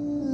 Mm.